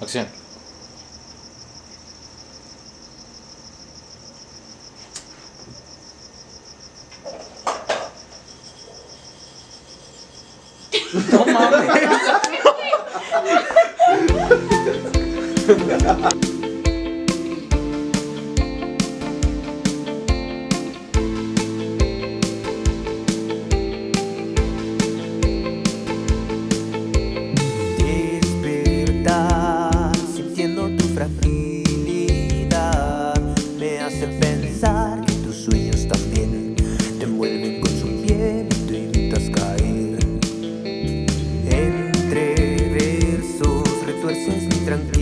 Acción. No mames. Fragilidad me hace pensar que tus sueños también te envuelven con su piel y tú evitas caer. Entre versos retuerces mi tranquilidad